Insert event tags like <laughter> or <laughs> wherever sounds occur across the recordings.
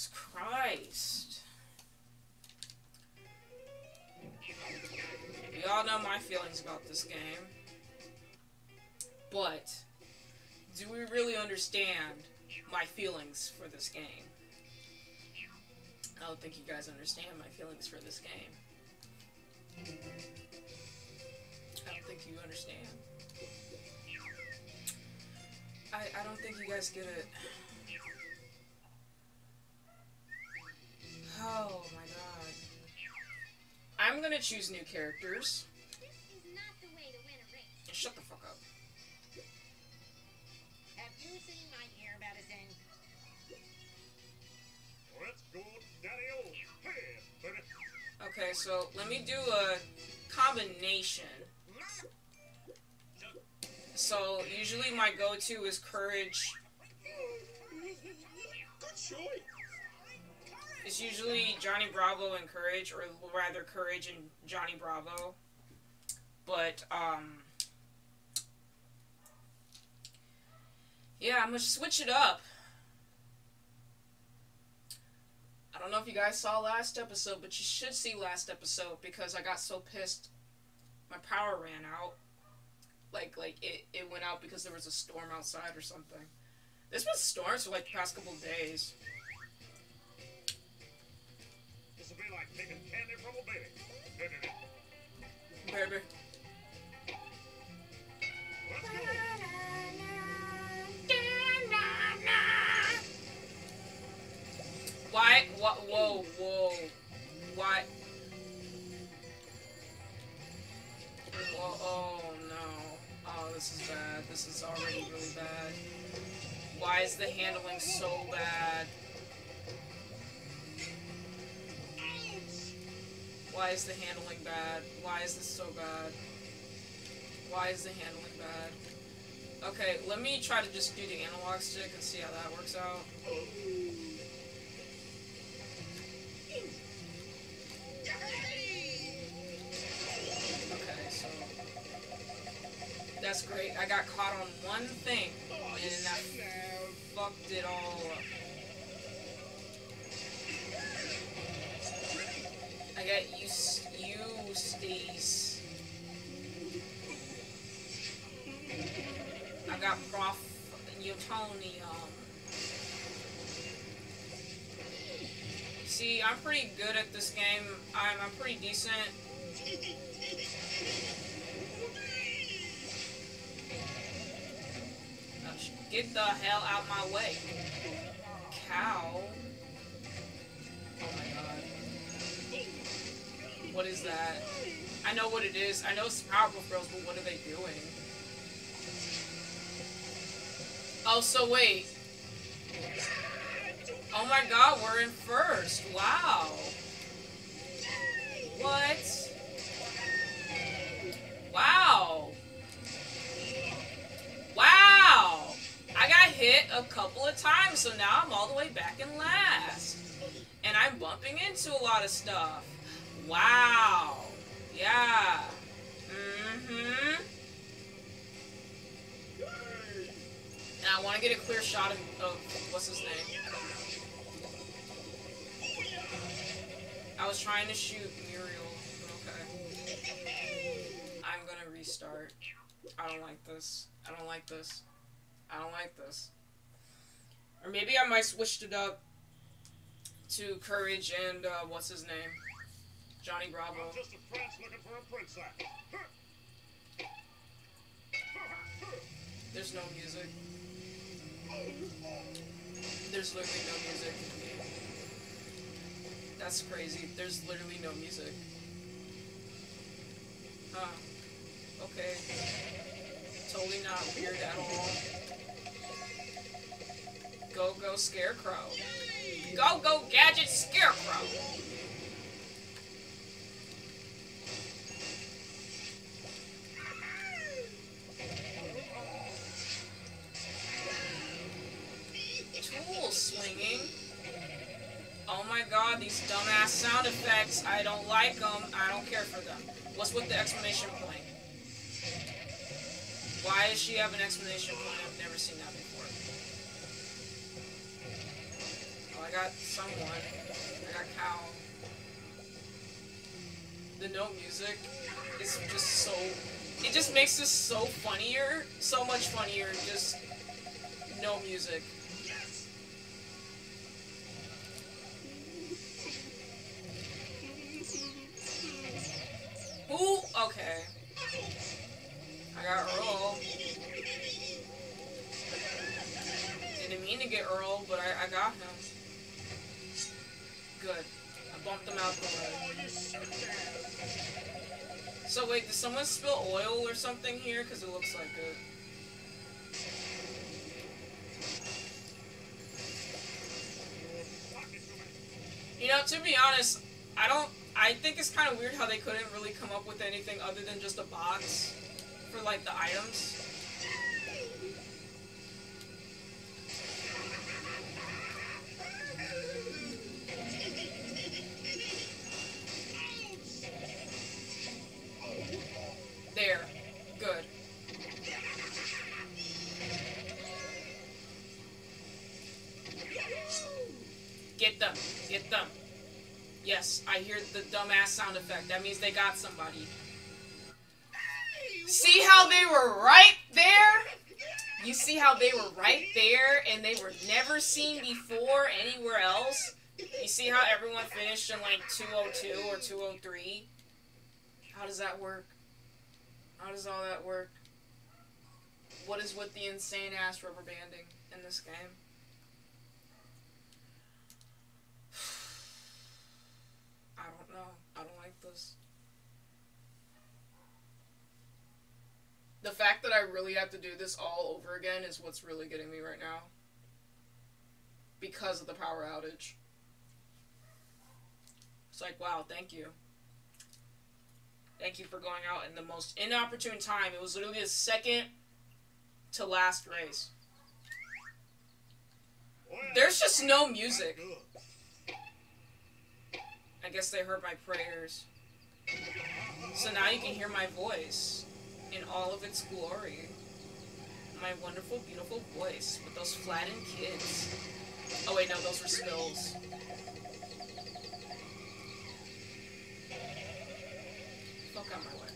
Jesus Christ. We all know my feelings about this game. But, do we really understand my feelings for this game? I don't think you guys understand my feelings for this game. I don't think you understand. I, I don't think you guys get it. Oh my god. I'm gonna choose new characters. Shut the fuck up. Have you seen my ear medicine? Let's go, Daddy old. Okay, so let me do a combination. So usually my go-to is courage. Good choice. It's usually Johnny Bravo and courage, or rather courage and Johnny Bravo. But um, yeah, I'm gonna switch it up. I don't know if you guys saw last episode, but you should see last episode because I got so pissed. My power ran out. Like, like it, it went out because there was a storm outside or something. There's been storms for like the past couple days. This will be like taking candy from a baby. Baby. Let's go. Why? What? Whoa, whoa. Why? Whoa, oh no. Oh, this is bad. This is already really bad. Why is the handling so bad? Why is the handling bad? Why is this so bad? Why is the handling bad? Okay, let me try to just do the analog stick and see how that works out. Okay, so that's great. I got caught on one thing, and I fucked it all up. I got you, Eustace. I got Prof. Utonium. See, I'm pretty good at this game. I'm, I'm pretty decent. Uh, Get the hell out my way. Cow. Oh my god. What is that? I know what it is. I know it's Powerpuff Girls, but what are they doing? Oh, so wait. Oh my god, we're in first. Wow. What? Wow. Wow. I got hit a couple of times, so now I'm all the way back in last. And I'm bumping into a lot of stuff. Wow. Yeah. Mm-hmm. And I want to get a clear shot of, what's his name. I was trying to shoot Muriel, okay. I'm gonna restart. I don't like this. I don't like this. I don't like this. Or maybe I might switch it up to Courage and uh, what's his name? Johnny Bravo. I'm just a prince looking for a princess. There's no music. There's literally no music. That's crazy. There's literally no music. Huh. Okay. Totally not weird at all. Go, go, Scarecrow. Go, go, Gadget Scarecrow. I don't like them. I don't care for them. What's with the exclamation point? Why does she have an exclamation point? I've never seen that before. Oh, I got someone. I got Cow. The no music is just so. It just makes this so funnier, so much funnier. Just no music. Something here? Because it looks like it. You know, to be honest, I don't. I think it's kind of weird how they couldn't really come up with anything other than just a box for like the items. I hear the dumbass sound effect. That means they got somebody. See how they were right there? You see how they were right there and they were never seen before anywhere else? You see how everyone finished in like 202 or 203? How does that work? How does all that work? What is with the insane ass rubber banding in this game? The fact that I really have to do this all over again is what's really getting me right now. Because of the power outage. It's like, wow, thank you. Thank you for going out in the most inopportune time. It was literally the second to last race. There's just no music. I guess they heard my prayers. So now you can hear my voice in all of its glory. My wonderful, beautiful voice with those flattened kids. Oh wait, no, those were spills. Fuck out my way.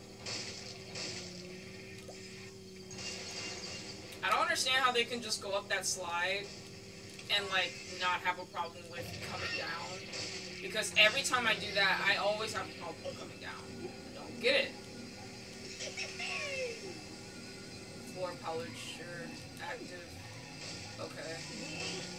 I don't understand how they can just go up that slide and like not have a problem with coming down. Because every time I do that, I always have a problem coming down. Don't get it. Floor polish, sure. Active. Okay.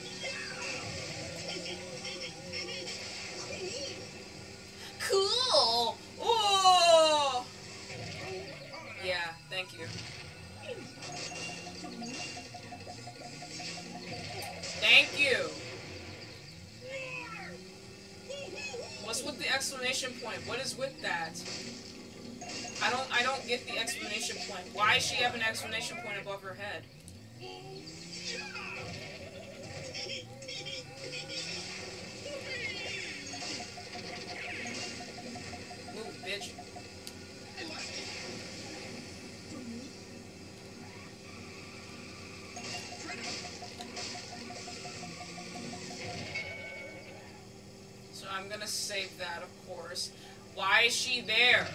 The exclamation point? What is with that? I don't I don't get the explanation point. Why does she have an explanation point above her head? Move, bitch. So I'm gonna save that. Why is she there?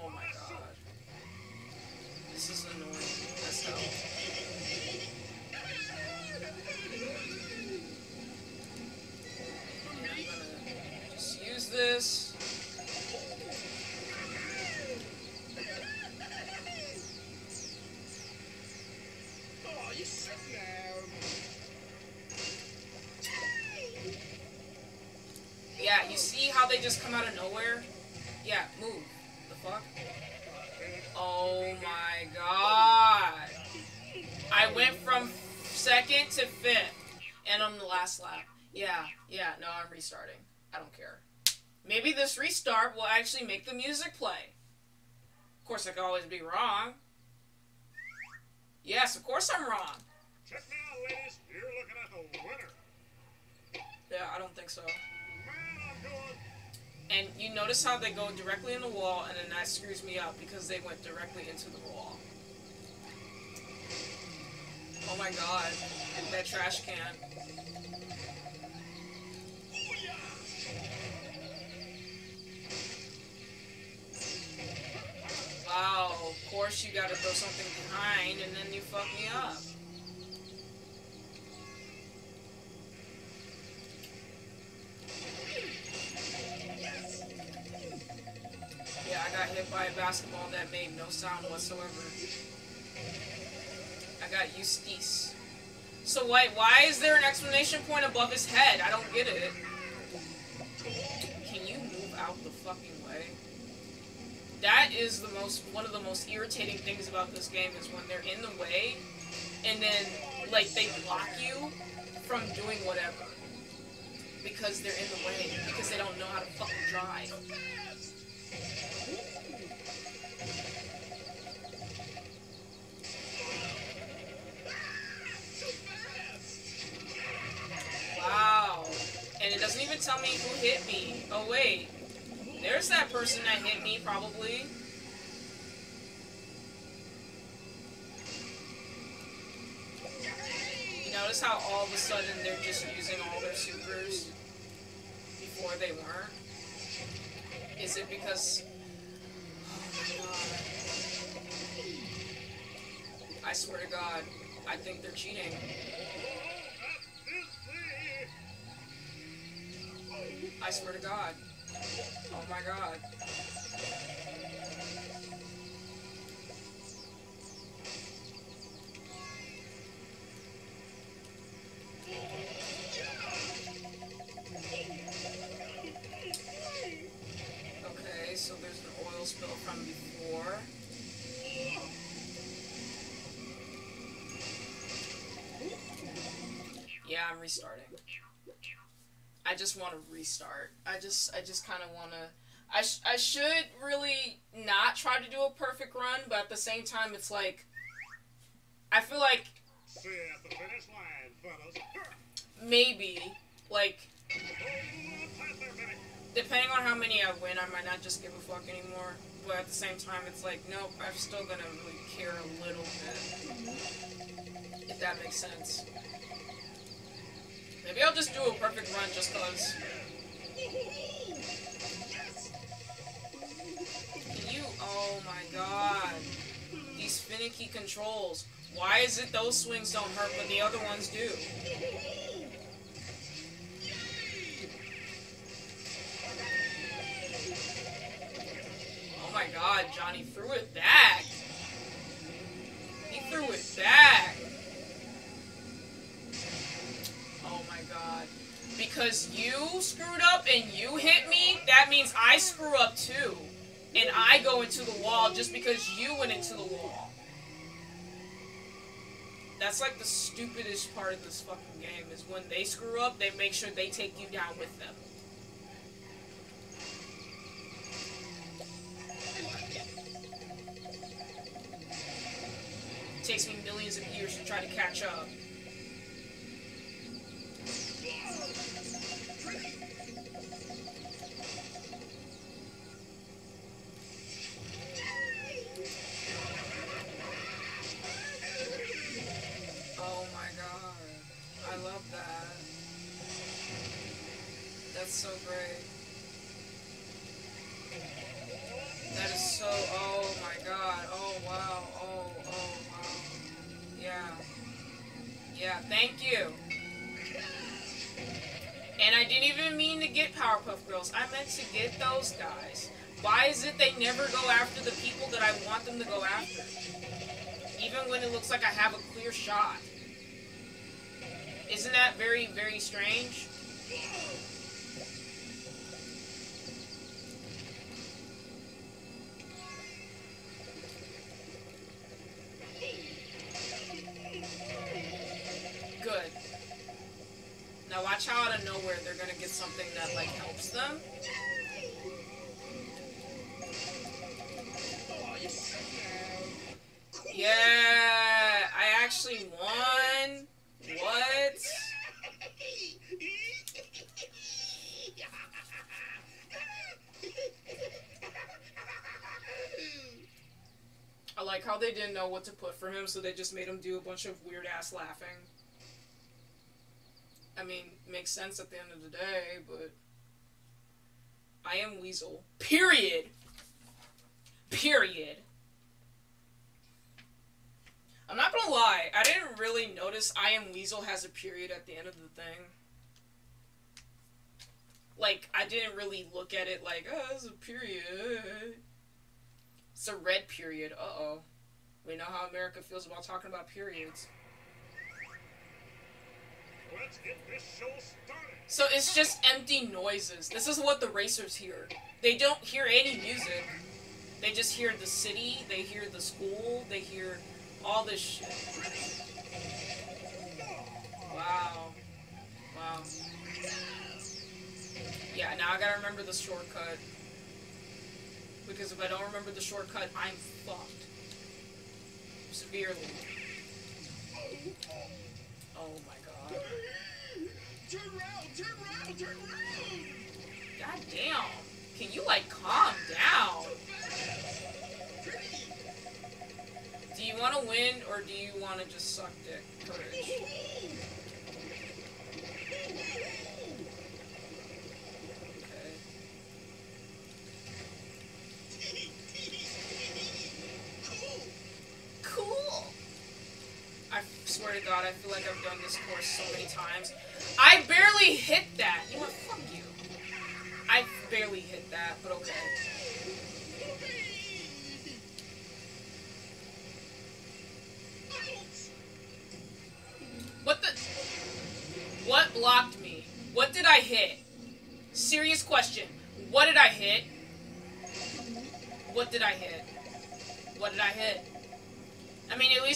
Oh my god. This is annoying hell. And just use this. Oh. Yeah, you see how they just come out of nowhere? This restart will actually make the music play. Of course, I could always be wrong. Yes, of course I'm wrong. Check me out, ladies. You're looking at the winner. Yeah, I don't think so. Man, I'm going. And you notice how they go directly in the wall, and then that screws me up because they went directly into the wall. Oh my god, that trash can. Wow, of course you gotta throw something behind and then you fuck me up. Yeah, I got hit by a basketball that made no sound whatsoever. I got Eustace. So wait, why is there an exclamation point above his head? I don't get it. Can you move out the fucking way? That is the most one of the most irritating things about this game is when they're in the way and then like they block you from doing whatever. Because they're in the way. Because they don't know how to fucking drive. Wow. And it doesn't even tell me who hit me. Oh, wait. There's that person that hit me, probably. You notice how all of a sudden they're just using all their supers before they weren't? Is it because... I swear to god, I think they're cheating. I swear to God. Oh my God. Okay, so there's an oil spill from before. Yeah, I'm restarting. I just want to restart. I just I just kind of want to. I sh- I should really not try to do a perfect run, but at the same time, it's like I feel like See you at the finish line, fellas. maybe like Hold tight there, Benny. depending on how many I win, I might not just give a fuck anymore. But at the same time, it's like nope, I'm still gonna really care a little bit. Mm-hmm. If that makes sense. Maybe I'll just do a perfect run just cause. Can you? Oh my god. These finicky controls. Why is it those swings don't hurt but the other ones do? Oh my god, Johnny threw it back. He threw it back. God. Because you screwed up and you hit me, that means I screw up too. And I go into the wall just because you went into the wall. That's like the stupidest part of this fucking game is when they screw up, they make sure they take you down with them. It takes me millions of years to try to catch up. Very, very strange? know what to put for him, so they just made him do a bunch of weird ass laughing. I mean, makes sense at the end of the day, but I am Weasel. Period. Period. I'm not gonna lie, I didn't really notice I am Weasel has a period at the end of the thing. Like, I didn't really look at it like, oh, it's a period. It's a red period, uh oh. We know how America feels about talking about periods. Let's get this show started. So it's just empty noises. This is what the racers hear. They don't hear any music. They just hear the city, they hear the school, they hear all this shit. Wow. Wow. Yeah, now I gotta remember the shortcut. Because if I don't remember the shortcut, I'm fucked. Severely. Oh my god. Turn around, turn around, turn around. God damn. Can you like calm down? Do you want to win or do you want to just suck dick? Courage. <laughs> Okay. Cool. I swear to God, I feel like I've done this course so many times. I barely hit that.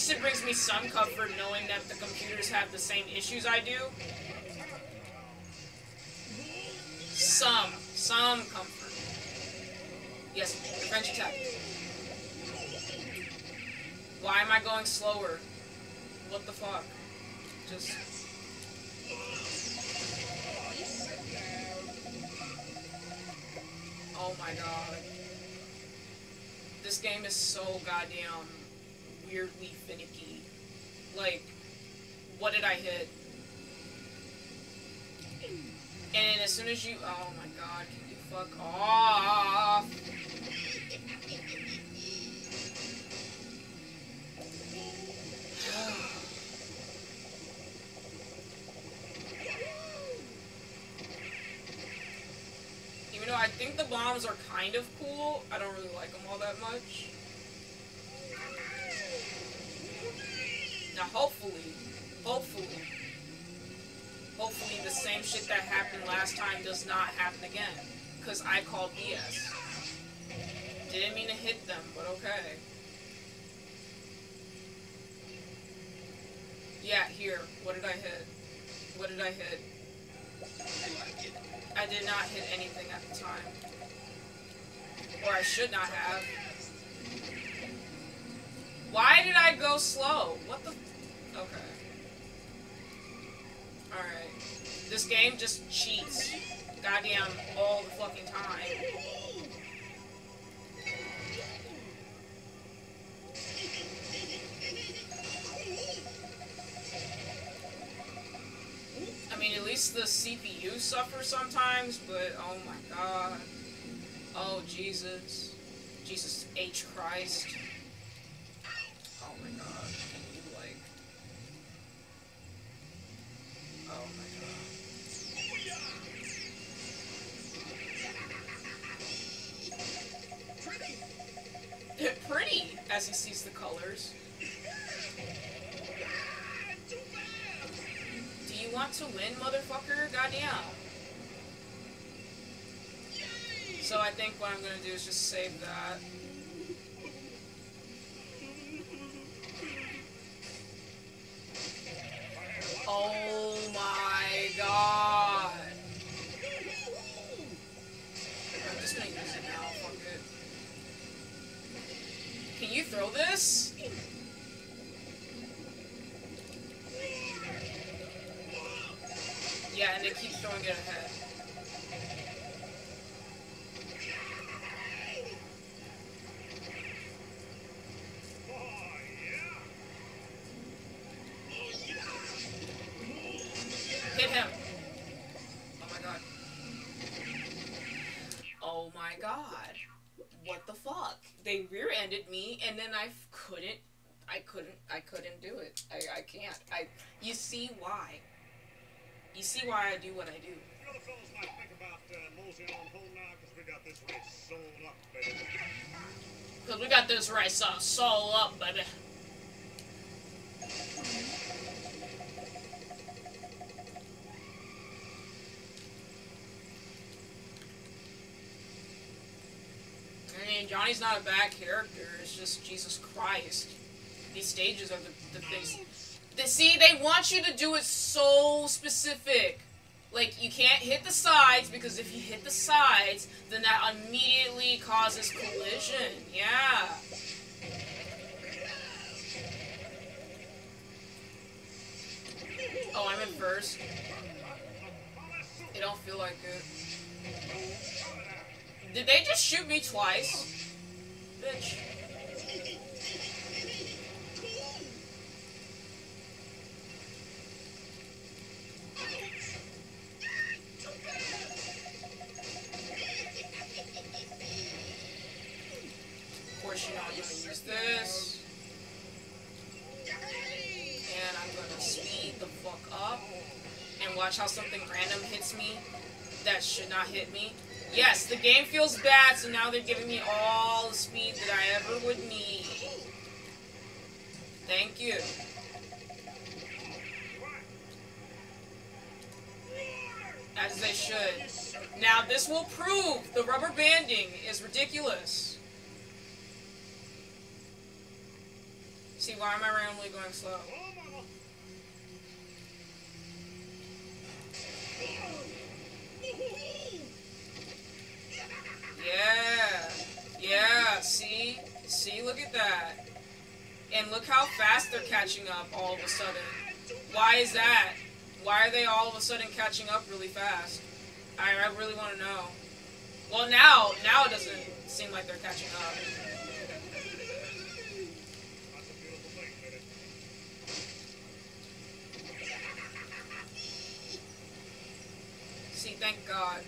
Least it brings me some comfort knowing that the computers have the same issues I do. Some, some comfort. Yes, French attack. Why am I going slower? What the fuck? Just. Oh my god. This game is so goddamn weirdly finicky. Like, what did I hit? And as soon as you. Oh my god, can you fuck off? <sighs> Even though I think the bombs are kind of cool, I don't really like them all that much. Now, hopefully, hopefully, hopefully the same shit that happened last time does not happen again. Because I called BS. Didn't mean to hit them, but okay. Yeah, here. What did I hit? What did I hit? I did not hit anything at the time. Or I should not have. Why did I go slow? What the? Okay. Alright. This game just cheats. Goddamn all the fucking time. I mean, at least the CPU suffers sometimes, but oh my god. Oh, Jesus. Jesus H. Christ. Oh my god. Pretty, as he sees the colors. Do you want to win, motherfucker? Goddamn. So I think what I'm gonna do is just save that. Oh my god. I'm just gonna use it now, fuck it. Can you throw this? Yeah, and they keep throwing it ahead. Why I do what I do. The fellas might think about uh, moseying on home now because we got this race sewn up, baby. Cause we got this race uh, sold up, baby. I mean, Johnny's not a bad character. It's just Jesus Christ. These stages are the, the things. They, see, they want you to do it so specific. Like, you can't hit the sides because if you hit the sides, then that immediately causes collision. Yeah. Oh, I'm in first. It don't feel like it. Did they just shoot me twice? Bitch. Hit me. Yes, the game feels bad, so now they're giving me all the speed that I ever would need. Thank you. As they should. Now, this will prove the rubber banding is ridiculous. See, why am I randomly going slow? And look how fast they're catching up all of a sudden. Why is that? Why are they all of a sudden catching up really fast? I, I really want to know. Well, now, now it doesn't seem like they're catching up. See, thank God.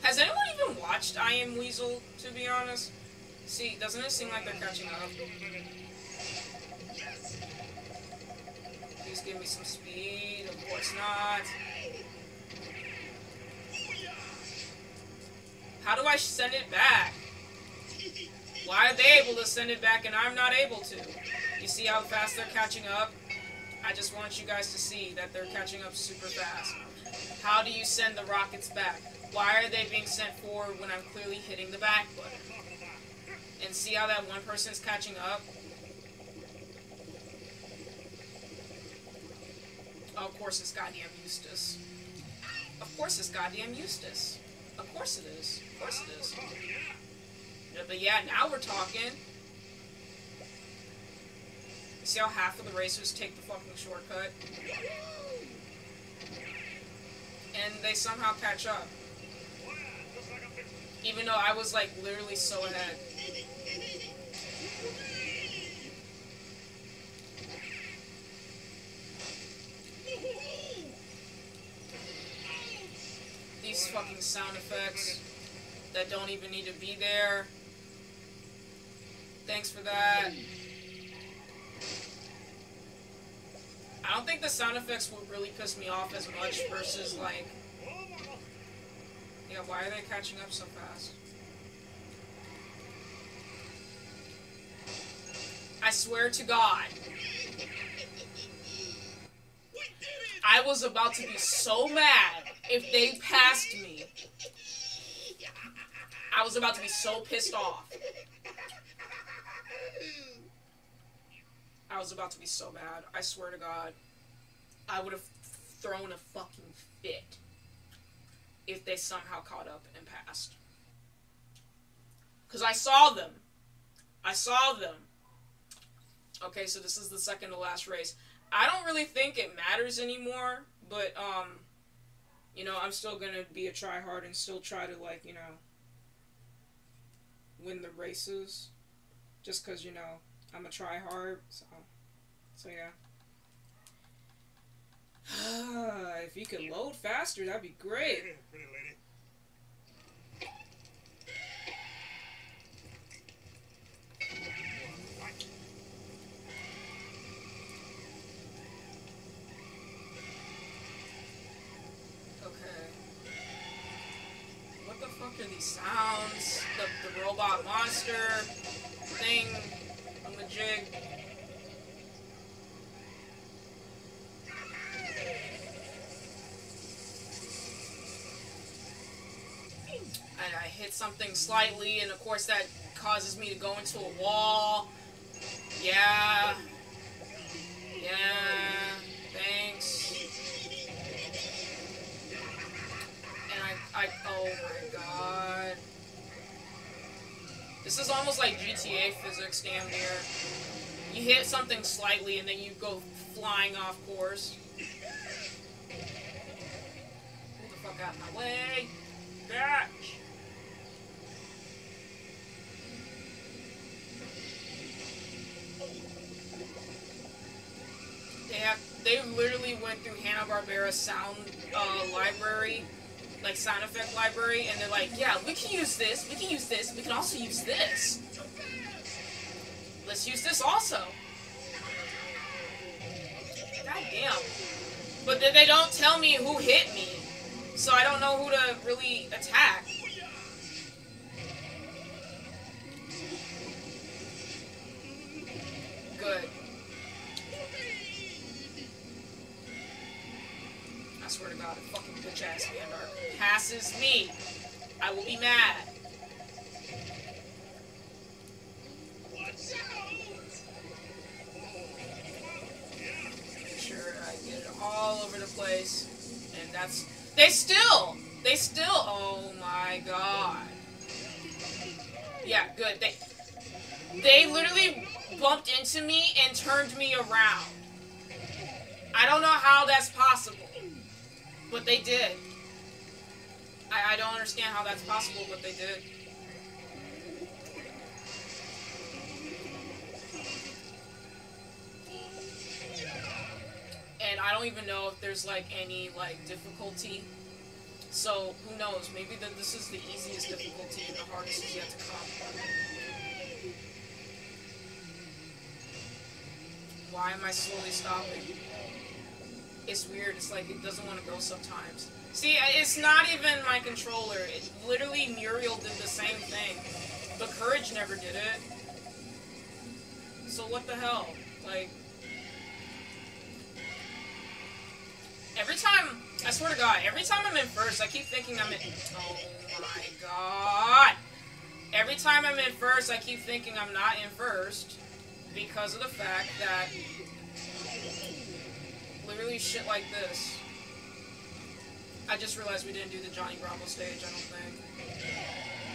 Has anyone even watched I Am Weasel, to be honest? See, doesn't it seem like they're catching up? Please give me some speed. Of course not. How do I send it back? Why are they able to send it back and I'm not able to? You see how fast they're catching up? I just want you guys to see that they're catching up super fast. How do you send the rockets back? Why are they being sent forward when I'm clearly hitting the back button? And see how that one person's catching up? Of course it's goddamn Eustace. Of course it's goddamn Eustace. Of course it is. Of course it is. But yeah, now we're talking. See how half of the racers take the fucking shortcut? And they somehow catch up. Even though I was like literally so ahead. These fucking sound effects that don't even need to be there. Thanks for that. I don't think the sound effects would really piss me off as much versus like, yeah, why are they catching up so fast? I swear to God. I was about to be so mad if they passed me. I was about to be so pissed off. I was about to be so mad. I swear to God. I would have thrown a fucking fit if they somehow caught up and passed. Because I saw them. I saw them. Okay, so this is the second to last race. I don't really think it matters anymore, but, um, you know, I'm still gonna be a tryhard and still try to, like, you know, win the races. Just because, you know, I'm a tryhard, so, so yeah. <sighs> if you could load faster, that'd be great. Pretty lady. Sounds. The, the robot monster thing on the jig. And I hit something slightly, and of course that causes me to go into a wall. Yeah. Yeah. I, oh my god. This is almost like GTA physics, damn near. You hit something slightly and then you go flying off course. Move the fuck out of my way. Bitch. They have, they literally went through Hanna-Barbera sound uh, library, like sound effect library, and they're like, yeah, we can use this, we can use this, we can also use this. Let's use this also. God damn. But then they don't tell me who hit me, so I don't know who to really attack. Good. Passes me. I will be mad. Sure, I get it all over the place. And that's. They still! They still. Oh my god. Yeah, good. They. They literally bumped into me and turned me around. I don't know how that's possible. But they did. I, I don't understand how that's possible, but they did. And I don't even know if there's like any like difficulty. So who knows? Maybe that this is the easiest difficulty and the hardest is yet to come. Why am I slowly stopping? It's weird. It's like it doesn't want to go sometimes. See, it's not even my controller. It literally Muriel did the same thing, but Courage never did it. So what the hell? Like every time, I swear to God, every time I'm in first, I keep thinking I'm in. Oh my God! Every time I'm in first, I keep thinking I'm not in first because of the fact that literally shit like this. I just realized we didn't do the Johnny Bravo stage, I don't think.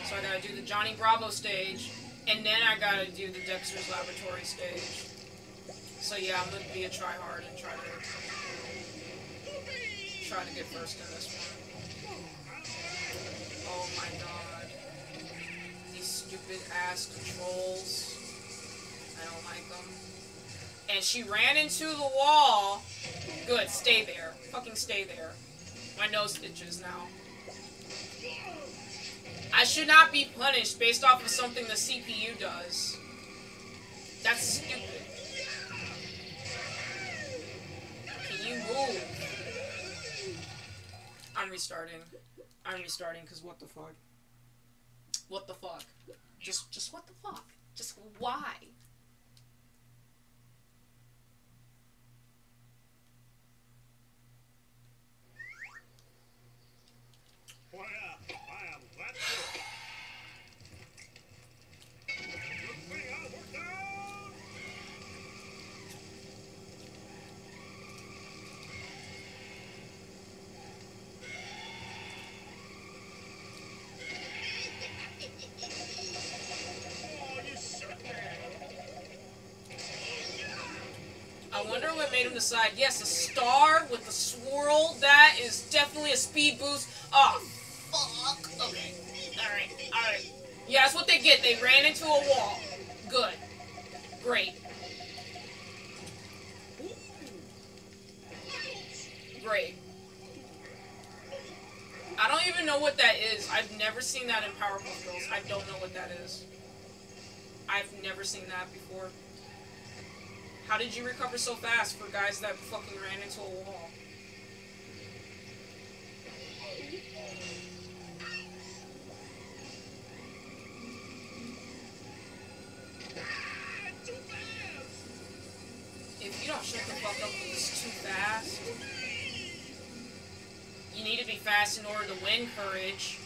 So I gotta do the Johnny Bravo stage, and then I gotta do the Dexter's Laboratory stage. So yeah, I'm gonna be a tryhard and try to try to get first in this one. Oh my god. These stupid ass controls. I don't like them. And she ran into the wall. Good, stay there. Fucking stay there. My nose itches now. I should not be punished based off of something the CPU does. That's stupid. Can you move? I'm restarting. I'm restarting because what the fuck? What the fuck? Just, just what the fuck? Just why? Why, decide, yes, a star with a swirl, that is definitely a speed boost. Oh, fuck. Okay. Alright, alright. Yeah, that's what they get. They ran into a wall. Good. Great. Great. I don't even know what that is. I've never seen that in Powerpuff Girls. I don't know what that is. I've never seen that before. How did you recover so fast for guys that fucking ran into a wall? If you don't shut the fuck up it's too fast, you need to be fast in order to win courage.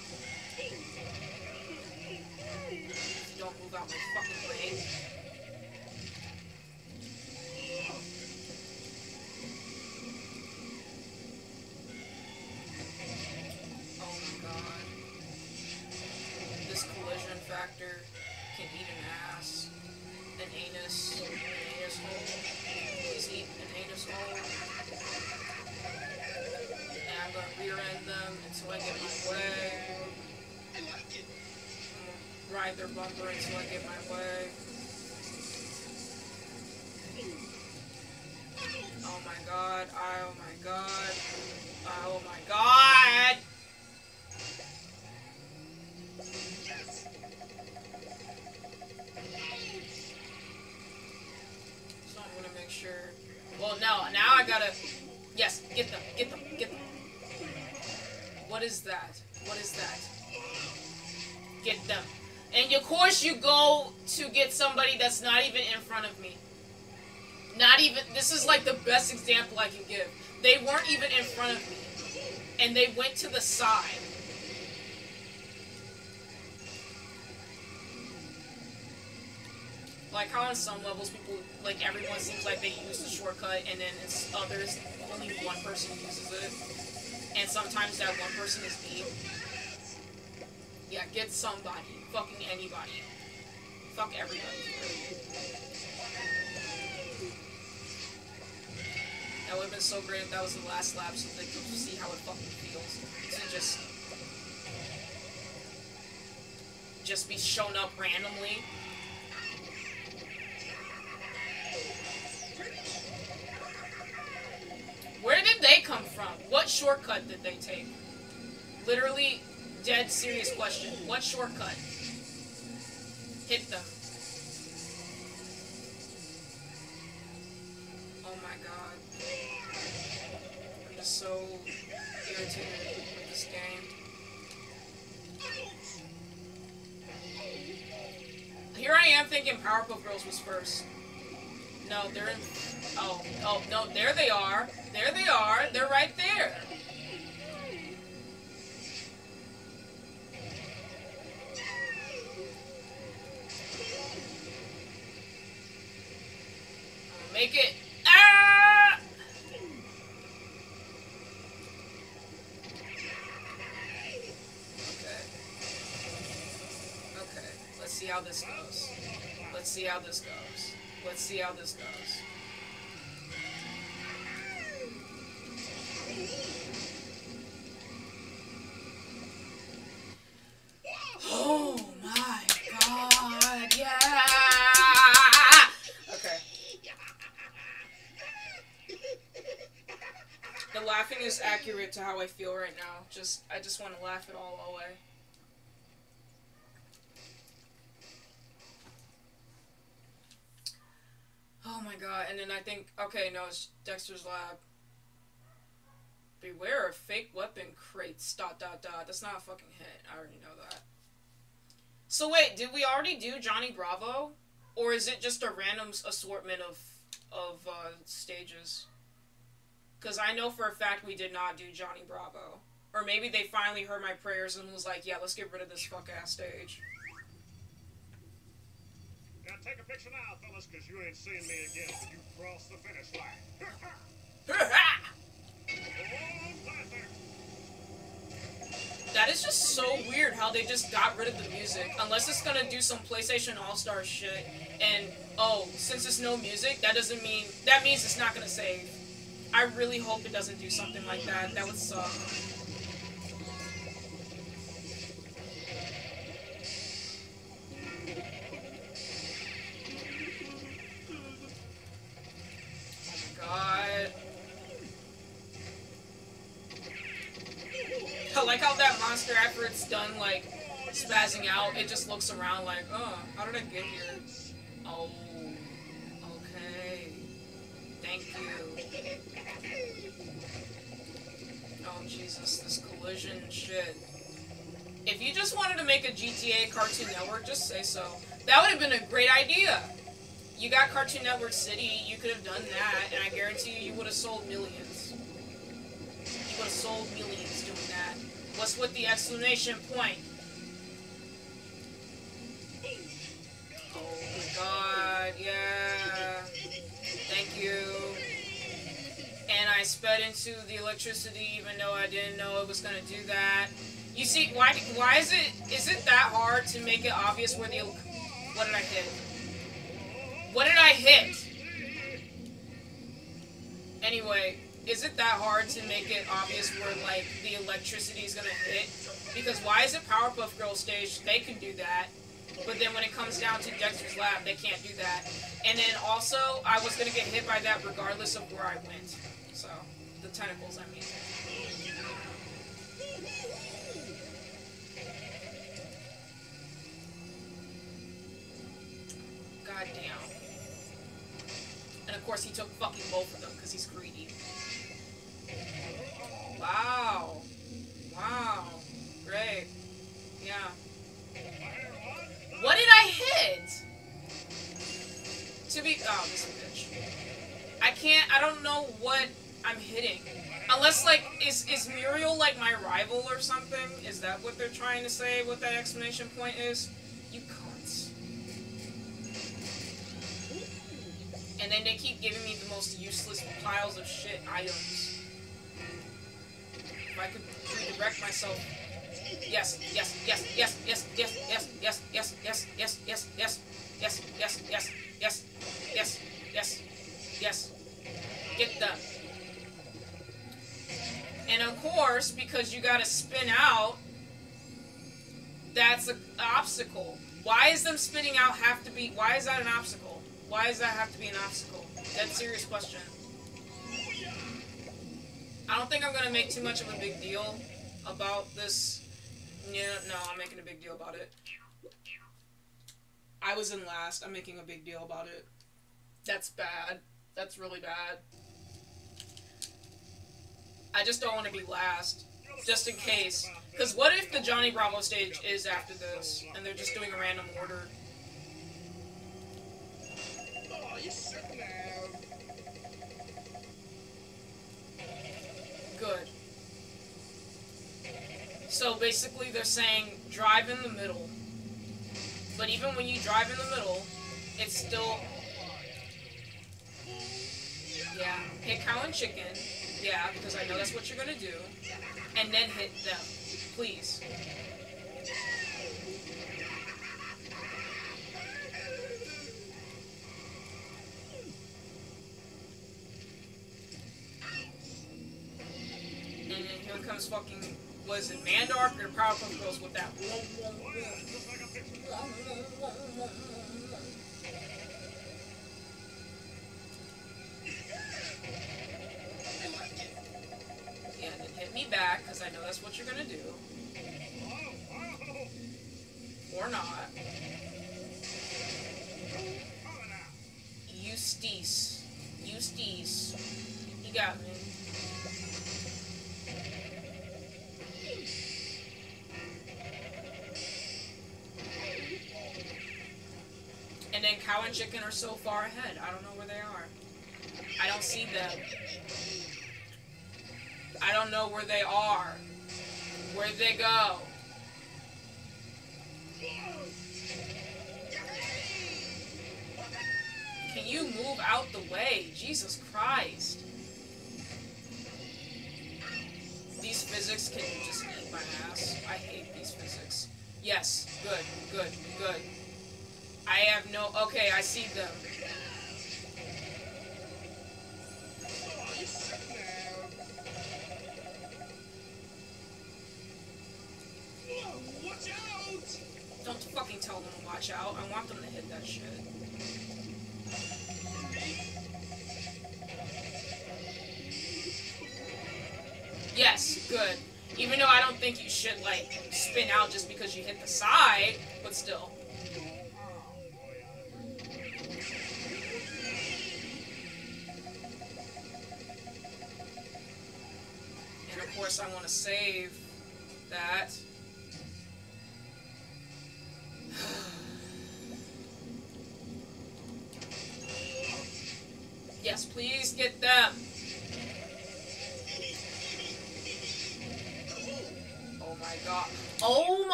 If you don't move out my fucking way. And I'm gonna rear end them until I get my way. Ride their bumper until I get my way. Oh my god, oh my god, oh my god! Well, no, now I gotta. Yes, get them, get them, get them. What is that? What is that? Get them. And of course, you go to get somebody that's not even in front of me. Not even. This is like the best example I can give. They weren't even in front of me. And they went to the side. Like how on some levels people like everyone seems like they use the shortcut and then it's others only one person uses it. And sometimes that one person is me. Yeah get somebody. Fucking anybody. Fuck everybody. That would have been so great if that was the last lap so they could see how it fucking feels to just just be shown up randomly Where did they come from? What shortcut did they take? Literally, dead serious question. What shortcut? Hit them. Oh my god. I'm just so irritated with this game. Here I am thinking Powerpuff Girls was first. No, they're in. Oh, oh, no, there they are. There they are. They're right there. Make it. Ah! Okay. Okay. Let's see how this goes. Let's see how this goes. Let's see how this goes. Oh my god, yeah! Okay. The laughing is accurate to how I feel right now. Just, I just want to laugh it all away. Oh my god, and then I think, okay, no, it's Dexter's Lab. Beware of fake weapon crates, dot dot dot. That's not a fucking hit. I already know that. So wait, did we already do Johnny Bravo? Or is it just a random assortment of, of uh, stages? Because I know for a fact we did not do Johnny Bravo. Or maybe they finally heard my prayers and was like, yeah, let's get rid of this fuck ass stage. Now take a picture now, fellas, because you ain't seeing me again when you cross the finish line. <laughs> That is just so weird how they just got rid of the music. Unless it's gonna do some PlayStation All Star shit, and oh, since there's no music, that doesn't mean that means it's not gonna save. I really hope it doesn't do something like that. That would suck. It just looks around like, oh, how did I get here? Oh, okay. Thank you. Oh Jesus, this collision shit. If you just wanted to make a GTA Cartoon Network, just say so. That would have been a great idea. You got Cartoon Network City, you could have done that, and I guarantee you, you would have sold millions. You would have sold millions doing that. What's with the exclamation point? Yeah. Thank you. And I sped into the electricity even though I didn't know it was gonna do that. You see, why why is it is it that hard to make it obvious where the what did I hit? What did I hit? Anyway, is it that hard to make it obvious where like the electricity is gonna hit? Because why is it Powerpuff Girls stage? They can do that, but then when it comes down to Dexter's Lab, they can't do that. And then also, I was gonna get hit by that regardless of where I went. So the tentacles, I mean. God damn. And of course, he took fucking both of them because he's greedy. Wow. Wow. Great. Yeah. What did I hit? To be. Oh, this bitch. I can't. I don't know what I'm hitting. Unless, like, is, is Muriel, like, my rival or something? Is that what they're trying to say, what that exclamation point is? You cunts. And then they keep giving me the most useless piles of shit items. If I could redirect myself. Yes, yes, yes, yes, yes, yes, yes, yes, yes, yes, yes, yes, yes, yes, yes, yes, yes, yes, yes, yes. Get them. And of course, because you gotta spin out, that's an obstacle. Why is them spinning out have to be, why is that an obstacle? Why does that have to be an obstacle? That's serious question. I don't think I'm gonna make too much of a big deal about this. Yeah, no, I'm making a big deal about it. I was in last. I'm making a big deal about it. That's bad. That's really bad. I just don't want to be last. Just in case. Because what if the Johnny Bravo stage is after this, and they're just doing a random order? Oh, you should have. Good. So basically, they're saying drive in the middle. But even when you drive in the middle, it's still. Yeah, hit cow and chicken. Yeah, because I know that's what you're gonna do. And then hit them. Please. And then here comes fucking, was it Mandark or Powerpuff Girls with that? Yeah, then hit me back, because I know that's what you're gonna do. Or not. Eustace. Eustace. You got me. Then chicken are so far ahead. I don't know where they are. I don't see them. I don't know where they are. Where'd they go? Can you move out the way? Jesus Christ. These physics can just eat my ass. I hate these physics. Yes, good, good, good. I have no. Okay, I see them. Don't fucking tell them to watch out. I want them to hit that shit. Yes, good. Even though I don't think you should, like, spin out just because you hit the side, but still.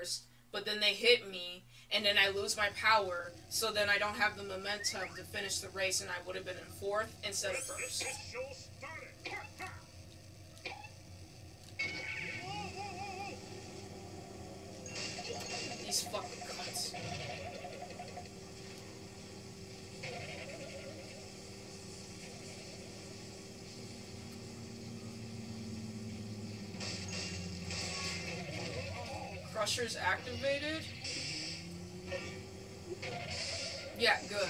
First, but then they hit me, and then I lose my power, so then I don't have the momentum to finish the race, and I would have been in fourth instead of first. Show Activated? Yeah, good.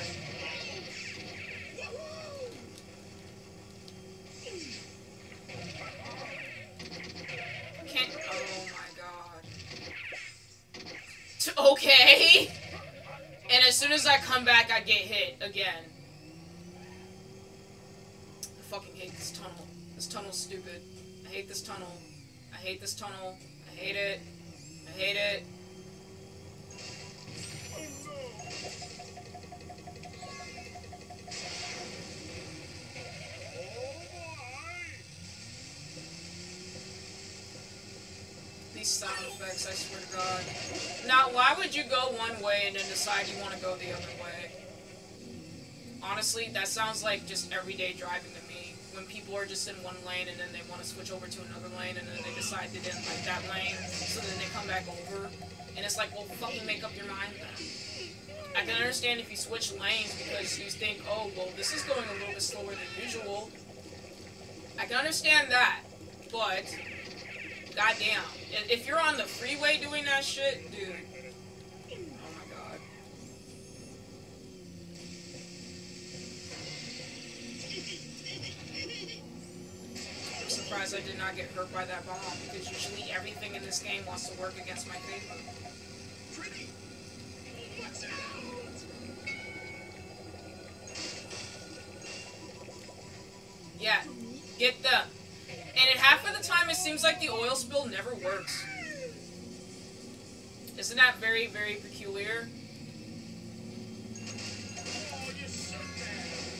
Can't. Oh my god. T- Okay. And as soon as I come back, I get hit again. I fucking hate this tunnel. This tunnel's stupid. I hate this tunnel. I hate this tunnel. I hate it. Hate it. These sound effects, I swear to God. Now, why would you go one way and then decide you want to go the other way? Honestly, that sounds like just everyday driving to me. When people are just in one lane and then they want to switch over to another lane and then they decide they didn't like that lane, so then they come back over. And it's like, well, fucking make up your mind then. I can understand if you switch lanes because you think, oh, well, this is going a little bit slower than usual. I can understand that, but goddamn, if you're on the freeway doing that shit, dude. Surprised I did not get hurt by that bomb because usually everything in this game wants to work against my favor. Yeah, get the... And half of the time, it seems like the oil spill never works. Isn't that very, very peculiar?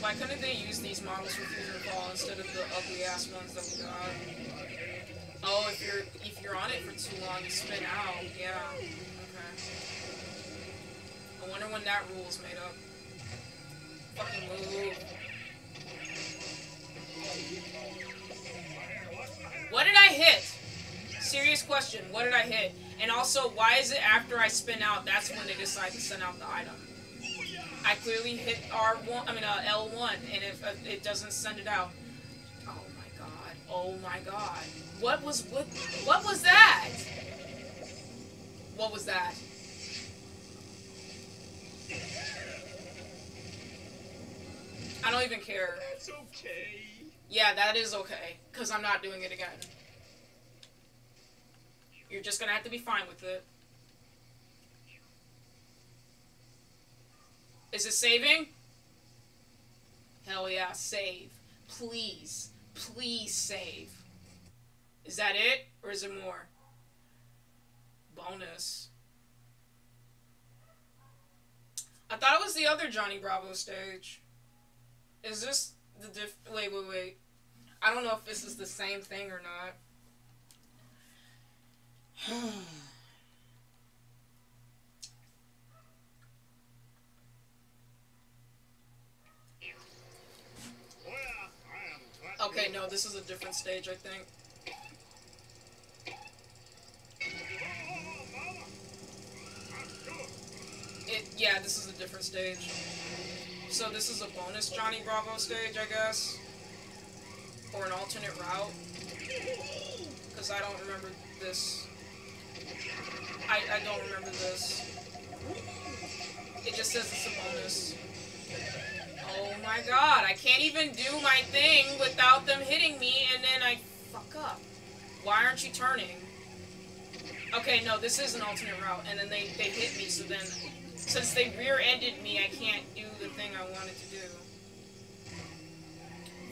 Why couldn't they use these models for Fusion Fall instead of the ugly ass ones that we got? Oh, if you're if you're on it for too long, you spin out. Yeah. Okay. I wonder when that rule is made up. Fucking move. What did I hit? Serious question. What did I hit? And also, why is it after I spin out, that's when they decide to send out the item? I clearly hit R1, I mean uh, L1, and if uh, it doesn't send it out. Oh my god. Oh my god. What was what? What was that? What was that? I don't even care. That's okay. Yeah, that is okay, because I'm not doing it again. You're just gonna have to be fine with it. Is it saving? Hell yeah, save. Please. Please save. Is that it? Or is it more? Bonus. I thought it was the other Johnny Bravo stage. Is this the diff? Wait, wait, wait. I don't know if this is the same thing or not. <sighs> <sighs> Well, I am glad Okay, no, this is a different stage, I think. It, yeah, this is a different stage. So this is a bonus Johnny Bravo stage, I guess, or an alternate route. Because I don't remember this. I I don't remember this. It just says it's a bonus. Oh my god, I can't even do my thing without them hitting me, and then I fuck up. Why aren't you turning? Okay, no, this is an alternate route, and then they, they hit me, so then, since they rear-ended me, I can't do the thing I wanted to do.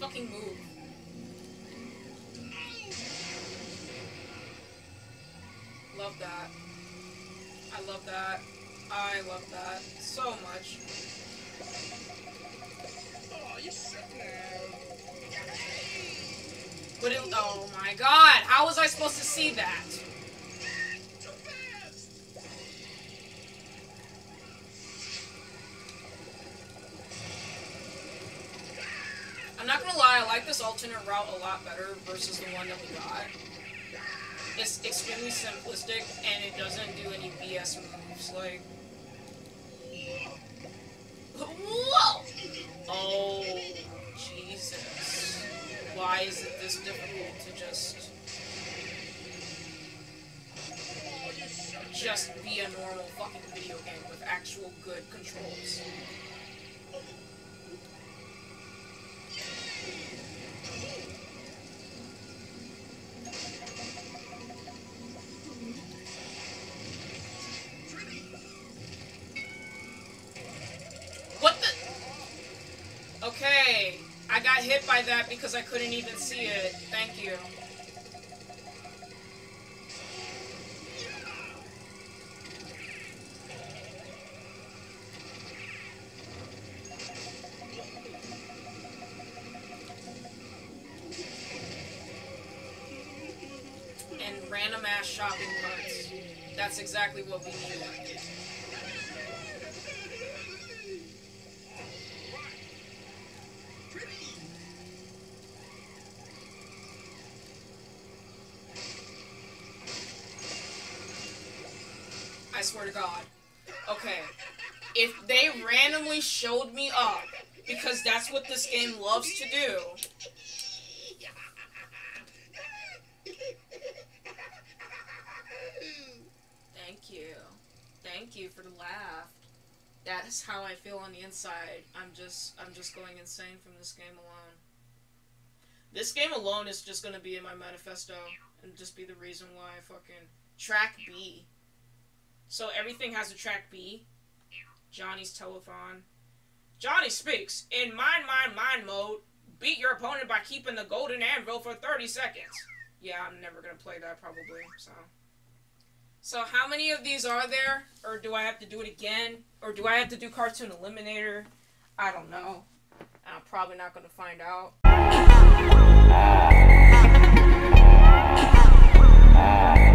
Fucking move. Love that. I love that. I love that so much. But it, oh my god, how was I supposed to see that? I'm not gonna lie, I like this alternate route a lot better versus the one that we got. It's extremely simplistic and it doesn't do any BS moves. Like, whoa! Oh, Jesus! Why is it this difficult to just just be a normal fucking video game with actual good controls? That because I couldn't even see it. Thank you. And random ass shopping carts. That's exactly what we need. That's what this game loves to do, thank you. Thank you for the laugh. That's how I feel on the inside. I'm just I'm just going insane from this game alone. This game alone is just gonna be in my manifesto and just be the reason why I fucking track B. So everything has a track B. Johnny's telephone. Johnny Speaks, in Mind, Mind, Mind mode, beat your opponent by keeping the golden anvil for 30 seconds. Yeah, I'm never going to play that probably, so... So how many of these are there? Or do I have to do it again? Or do I have to do Cartoon Eliminator? I don't know. I'm probably not going to find out. Uh. <laughs>